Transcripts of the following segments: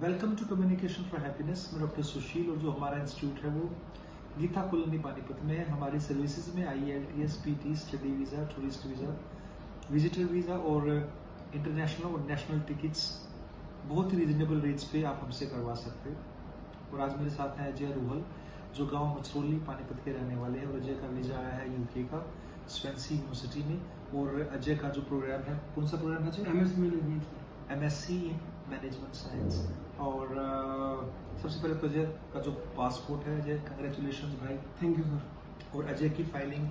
Welcome to communication for happiness मैं doctor Sushil और जो हमारा इंस्टीट्यूट है वो गीता कॉलोनी पानीपत में हमारी सर्विसेज़ में I L T S P T study visa tourist visa visitor visa और इंटरनेशनल और नेशनल टिकट्स बहुत ही रिजनेबल रेट्स पे आप हमसे करवा सकते हो। और आज मेरे साथ हैं अजय रूहल जो गाँव मछरोली पानीपत के रहने वाले हैं और अजय का वीज़ा आया है यूके का स्वेंसी यूनिवर्सिटी में। और अजय का जो प्रोग्राम है, कौन सा प्रोग्राम है M S M S C in management science और सबसे पहले तो अजय का जो पासपोर्ट है अजय कंग्रेचुलेशन भाई। थैंक यू सर और अजय की फाइलिंग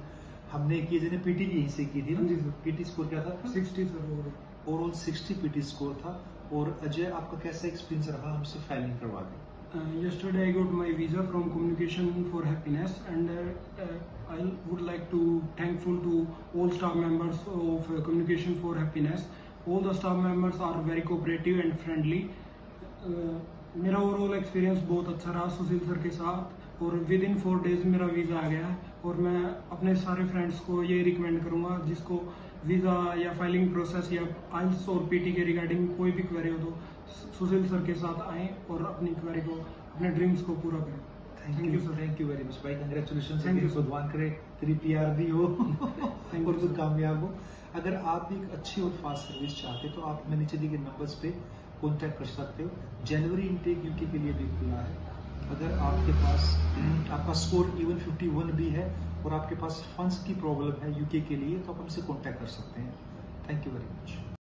हमने की अजय ने पीटी यहीं से की थी हाँ जी, सर। पीटी स्कोर क्या था? Sixty sir overall 60 PT score था। और अजय आपका कैसा एक्सपीरियंस रहा? हमसे फाइलिंग करवा के Uh, yesterday I got my visa from Communication for Happiness and uh, uh, I would like to thankful to all staff members of uh, Communication for Happiness. All the staff members are very cooperative and friendly. Uh, मेरा overall experience बहुत अच्छा रहा Sushil sir के साथ और with in four days मेरा visa आ गया है और मैं अपने सारे फ्रेंड्स को ये रिकमेंड करूँगा जिसको वीज़ा या फाइलिंग प्रोसेस या आइल्स और पीटी के रिगार्डिंग कोई भी क्वेरी हो तो सुशील सर के साथ आएँ और अपनी क्वेरी को अपने ड्रीम्स को पूरा करें। Thank Thank you you, sir thank you very much भाई कंग्रेचुलेशन Thank you, sir. भगवान करे तेरी पीआर भी हो। you, बिल्कुल कामयाब हो। अगर आप भी एक अच्छी और फास्ट सर्विस चाहते हो तो आप मैं नीचे दिए गए नंबर्स पे कॉन्टैक्ट कर सकते हो। जनवरी इंटेक यूके के लिए भी खुला है। अगर आपके पास आपका स्कोर इवन 51 भी है और आपके पास फंड्स की प्रॉब्लम है यूके के लिए तो आप हमसे कॉन्टैक्ट कर सकते हैं। Thank you very much